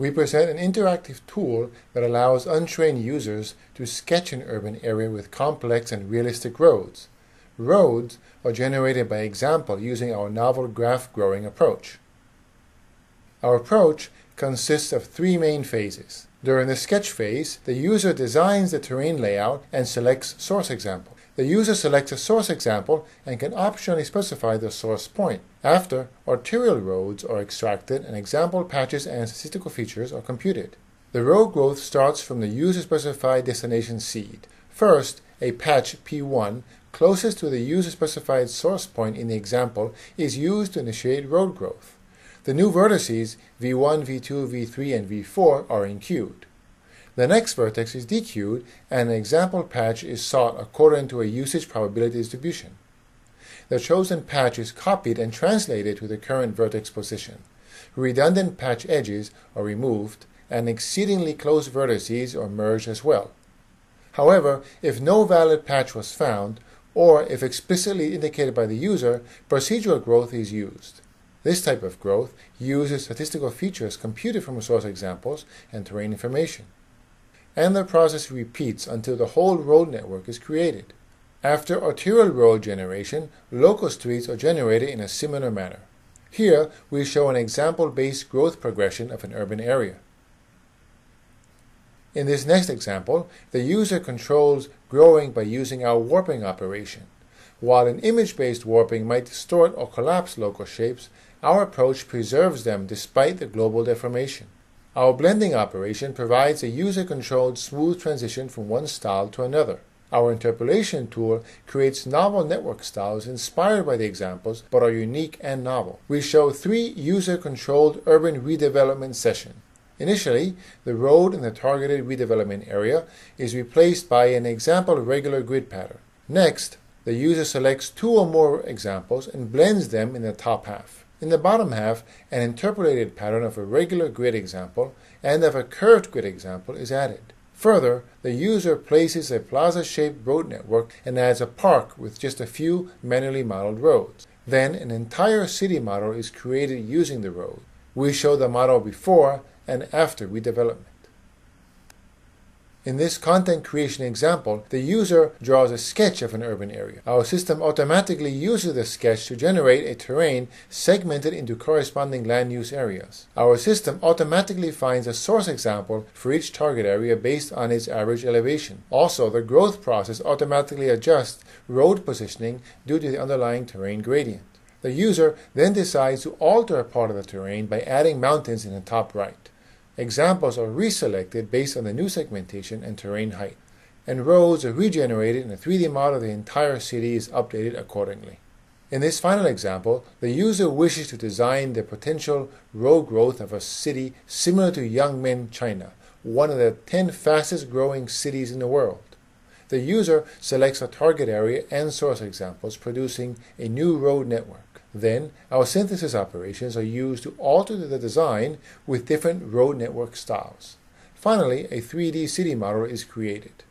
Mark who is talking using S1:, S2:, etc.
S1: We present an interactive tool that allows untrained users to sketch an urban area with complex and realistic roads. Roads are generated by example using our novel graph growing approach. Our approach consists of three main phases. During the sketch phase, the user designs the terrain layout and selects source example. The user selects a source example and can optionally specify the source point. After, arterial roads are extracted and example patches and statistical features are computed. The road growth starts from the user-specified destination seed. First, a patch P1 closest to the user-specified source point in the example is used to initiate road growth. The new vertices v1, v2, v3, and v4 are enqueued. The next vertex is dequeued, and an example patch is sought according to a usage probability distribution. The chosen patch is copied and translated to the current vertex position. Redundant patch edges are removed, and exceedingly close vertices are merged as well. However, if no valid patch was found, or if explicitly indicated by the user, procedural growth is used. This type of growth uses statistical features computed from source examples and terrain information and the process repeats until the whole road network is created. After arterial road generation, local streets are generated in a similar manner. Here, we show an example-based growth progression of an urban area. In this next example, the user controls growing by using our warping operation. While an image-based warping might distort or collapse local shapes, our approach preserves them despite the global deformation. Our blending operation provides a user-controlled smooth transition from one style to another. Our interpolation tool creates novel network styles inspired by the examples but are unique and novel. We show three user-controlled urban redevelopment sessions. Initially, the road in the targeted redevelopment area is replaced by an example regular grid pattern. Next, the user selects two or more examples and blends them in the top half. In the bottom half, an interpolated pattern of a regular grid example and of a curved grid example is added. Further, the user places a plaza-shaped road network and adds a park with just a few manually modeled roads. Then an entire city model is created using the road. We show the model before and after redevelopment. In this content creation example, the user draws a sketch of an urban area. Our system automatically uses the sketch to generate a terrain segmented into corresponding land use areas. Our system automatically finds a source example for each target area based on its average elevation. Also, the growth process automatically adjusts road positioning due to the underlying terrain gradient. The user then decides to alter a part of the terrain by adding mountains in the top right. Examples are reselected based on the new segmentation and terrain height, and roads are regenerated and a 3D model of the entire city is updated accordingly. In this final example, the user wishes to design the potential road growth of a city similar to Yangmen, China, one of the 10 fastest growing cities in the world. The user selects a target area and source examples, producing a new road network. Then, our synthesis operations are used to alter the design with different road network styles. Finally, a 3D city model is created.